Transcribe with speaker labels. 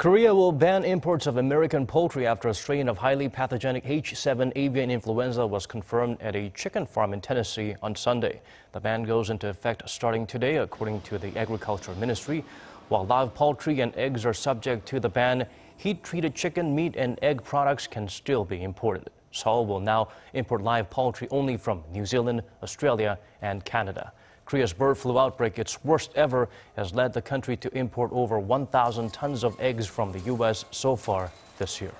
Speaker 1: Korea will ban imports of American poultry after a strain of highly pathogenic H7 avian influenza was confirmed at a chicken farm in Tennessee on Sunday. The ban goes into effect starting today, according to the Agriculture Ministry. While live poultry and eggs are subject to the ban, heat-treated chicken, meat, and egg products can still be imported. Seoul will now import live poultry only from New Zealand, Australia, and Canada. Korea's bird flu outbreak, its worst ever, has led the country to import over 1,000 tons of eggs from the U.S. so far this year.